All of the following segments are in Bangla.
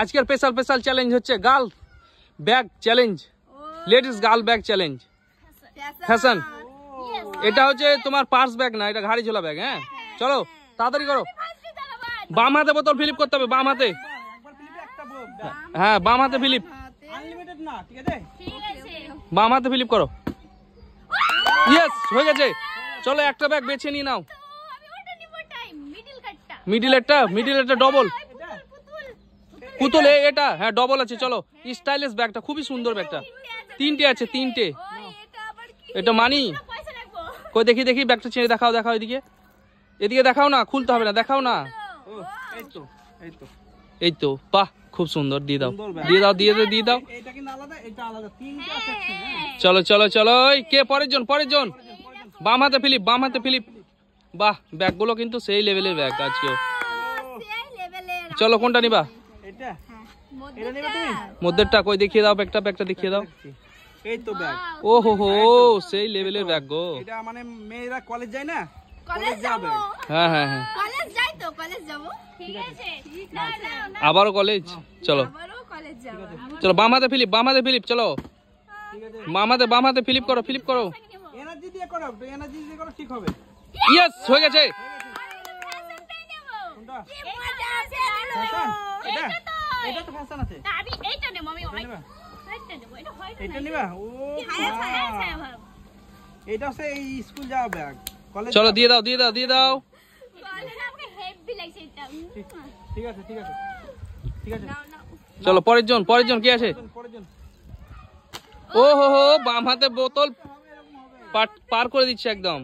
আজকের স্পেশাল স্পেশাল চ্যালেঞ্জ হচ্ছে girl bag challenge ladies girl bag challenge fashion এটা হচ্ছে তোমার পার্স ব্যাগ না এটা ঘাড়ি ঝোলা ব্যাগ হ্যাঁ? চলো তাড়াতাড়ি করো। বাম হাতে বোতল ফিলিপ করতে হবে বাম হাতে। হ্যাঁ বাম হাতে ফিলিপ আনলিমিটেড না ঠিক আছে বাম হাতে ফিলিপ করো। ইয়েস হয়ে গেছে। চলো একটা ব্যাগ বেছে নিয়ে নাও। মিডিল একটা মিডিল একটা ডবল পুতুল এটা হ্যাঁ ডবল আছে চলো। স্টাইলিশ ব্যাগটা খুবই সুন্দর ব্যাগটা তিনটে আছে তিনটে। এটা মানি। কই দেখি দেখি ব্যাগটা ছেড়ে দেখাও দেখাও এদিকে। এদিকে দেখাও না খুলতে হবে না দেখাও না। এই তো এই তো এই তো বাহ খুব সুন্দর দিয়ে দাও। দিয়ে দাও দিয়ে দাও দিয়ে দাও। এটা কিন্তু আলাদা? এটা আলাদা। তিনটা সেকশন হ্যাঁ। চলো চলো চলো কে পরের জন পরের জন। বাম হাতে ফিলিপ বাম হাতে ফিলিপ বাহ ব্যাগগুলো কিন্তু সেই লেভেলের ব্যাগ আজকেও। চলো কোনটা নিবা? এটা? এটা নেবে তুমি? মধ্যেরটা কই দেখিয়ে দাও ব্যাগটা ব্যাগটা দেখিয়ে দাও। এই তো ব্যাগ। ও হো হো সেই লেভেলের ব্যাগ গো। এটা মানে মেয়েরা কলেজ যায় না? কলেজ যাব। হ্যাঁ হ্যাঁ হ্যাঁ। কলেজ যাই তো কলেজ যাব। ঠিক আছে। না আবারও কলেজ চলো। আবারও কলেজ যাব। চলো বাম হাতে ফিলিপ বাম হাতে ফিলিপ চলো। ঠিক আছে। বাম হাতে বাম হাতে ফিলিপ করো ফিলিপ করো। এনার্জি দিয়ে করো এনার্জি দিয়ে করো ঠিক হবে। ইয়েস হয়ে গেছে। কোনটা? কি মজা আছে ফ্যাশন এটা এটা তো ফ্যাশন আছে। আমি এইটা নেব আমি এইটা নেব? এটা হয় এটা নিবা? ও হ্যাঁ হ্যাঁ বাহ। ভাব এটা হচ্ছে এই স্কুল যাওয়া ব্যাগ। কলেজ চলো দিয়ে দাও দিয়ে দাও দিয়ে দাও। কলেজ আমাকে হেভি লাগছে এটা। উম। ঠিক আছে ঠিক আছে। ঠিক আছে। নাও নাও। চলো পরের জন পরের জন কি আছে? ও হো হো বাম হাতে বোতল পার করে দিচ্ছে একদম।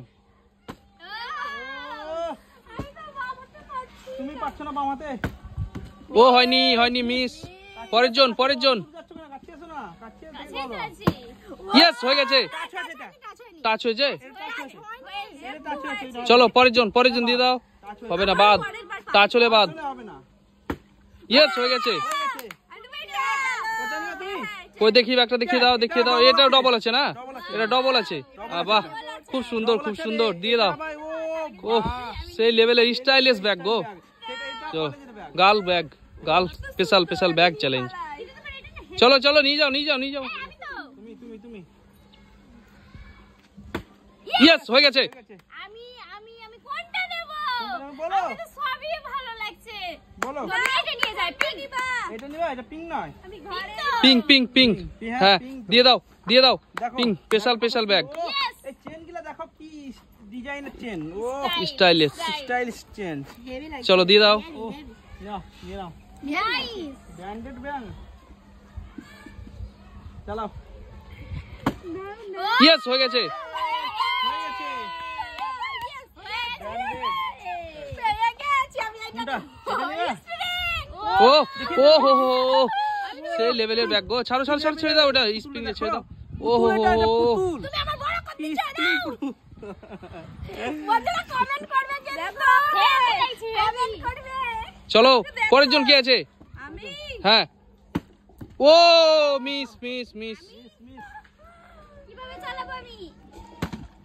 তুমি পাচ্ছ না বামাতে ও, হয়নি হয়নি মিস পরের জন পরের জন। ইয়েস হয়ে গেছে। এটা টাচ হয়েছে এটা এটা চলো, পরের জন পরের জন দিয়ে দাও। হবে না, বাদ। টাচ হলে বাদ। ইয়েস হয়ে গেছে। কই দেখি, একটা দেখিয়ে দাও দেখিয়ে দাও। এটাও ডবল আছে না? এটা ডবল আছে। বাহ। খুব সুন্দর খুব সুন্দর। দিয়ে দাও। ও সেই লেভেলের স্টাইলিশ ব্যাগ গো। চলো কলেজের bag girl bag girl special special bag challenge চলো চলো নিয়ে যাও নিয়ে যাও নিয়ে যাও তুমি তুমি তুমি ইয়েস হয়ে গেছে ঠিক আছে আমি আমি আমি কোনটা নেব তুমি বলো? আমার তো সবই ভালো লাগছে। বলো। তুমি এটা নিয়ে যাই পিঙ্ক এটা নিবা? এটা পিঙ্ক নয়। আমি ঘরে পিঙ্ক পিঙ্ক পিঙ্ক হ্যাঁ, হ্যাঁ pink তো। দিয়ে দাও দিয়ে দাও। দেখো। পিঙ্ক স্পেশাল স্পেশাল ব্যাগ ও, এই চেনগুলা দেখো কি ডিজাইনের চেন ও স্টাইলিশ স্টাইলিশ চেন হেভি লাগছে। চলো দিয়ে দাও। ও নাও নিয়ে নাও। নাইস ব্র্যান্ডেড ব্যাগ চালাও। ইয়েস হয়ে গেছে। হয়ে গেছে। কোনটা? এটা ও ও হো হো। সেই লেভেলের ব্যাগ গো ছাড়ো ছাড়ো ছাড়ো ছেড়ে দাও ওটা স্প্রিং এ ছেড়ে দাও। ও হো হো তুমি আমার বড় করতে চাও। বন্ধুরা কমেন্ট করবে কিন্তু। চলো পরের জন কি আছে? হ্যাঁ। ও মিস মিস মিস। কীভাবে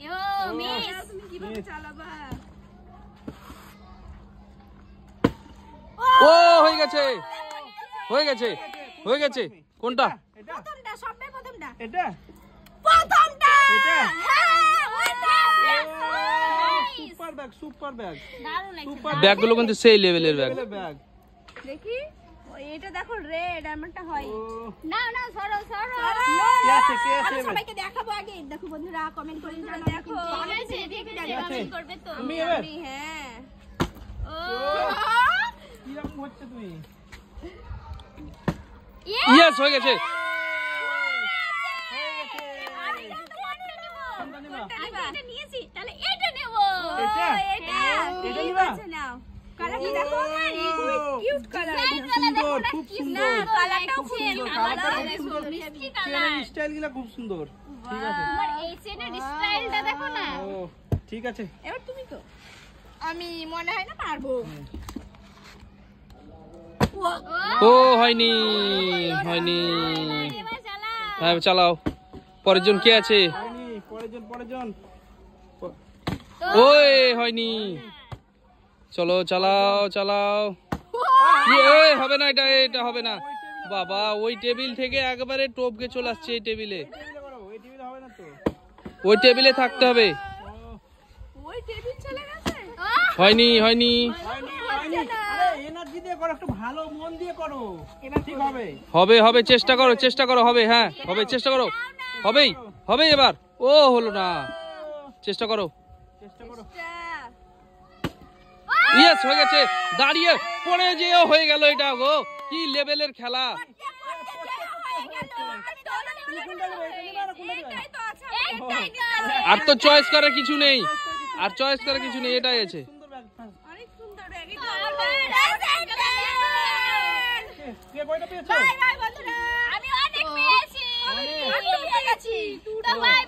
ও মিস। তুমি কীভাবে চালাবা? ও হয়ে গেছে। হয়ে গেছে। হয়ে গেছে। কোনটা? এটা? প্রথমটা সবটাই প্রথমটা। এটা প্রথমটা এটা? হ্যাঁ ওইটা সুপার ব্যাগ সুপার ব্যাগ দারুণ লাগছে সুপার ব্যাগগুলো কিন্তু সেই লেভেলের ব্যাগ ব্যাগ দেখি ওই এটা দেখো রেড আমারটা হয় ও না না সরো সরো কে আছে কে আছে আমি সবাইকে দেখাবো আগে দেখো বন্ধুরা কমেন্ট করে জানাও দেখো ঠিক আছে দেখে আছে? কমেন্ট করবে তো তুমি এবার? আমি হ্যাঁ ও কীরকম হচ্ছে তুমি ইয়েস হয়ে গেছে হয়ে গেছে আমি কিন্তু কোনটা নেব কোনটা নিবা? আমি এটা নিয়েছি তাহলে এটা নেব। এটা? এটা। এটা নিবা? নাও। কালারটা দেখো? কিউট কালার সুন্দর খুব সুন্দর। কালারটাও খুব সুন্দর, সুন্দর কালারটা খুব সুন্দর। মিষ্টি চেনের কালার স্টাইলগুলা খুব সুন্দর। ঠিক আছে। তোমার এই চেনের স্টাইলটা দেখো না। ও ঠিক আছে। এবার তুমি তো। আমি মনে হয় না পারব। ও হয়নি হয়নি। হ্যাঁ চালাও। পরের জন কে আছে? ওই হয়নি। চলো চালাও চালাও। ও কি, এ, হবে না এটা এটা হবে না। বাবা ওই টেবিল থেকে একবারে টপকে চলে আসছে এই টেবিলে। ওই টেবিলে থাকতে হবে। ও, ওই টেবিল চলে গেছে? হয়নি হয়নি। হয়নি হয়নি। আরে এনার্জি দিয়ে করো একটু ভালো মন দিয়ে করো। এবার ঠিক হবে। হবে হবে চেষ্টা করো চেষ্টা করো হবে হ্যাঁ হবে চেষ্টা করো। হবেই হবে এবার। ও হলো না। চেষ্টা করো। ইয়েস হয়ে গেছে। দাঁড়িয়ে পড়ে যেও হয়ে গেল এটা গো। কি লেভেলের খেলা? আর তো চয়েস করার কিছু নেই। আর চয়েস করার কিছু নেই এটাই আছে। অনেক পেয়েছি? আমি পেয়েছি। দুটো ভাই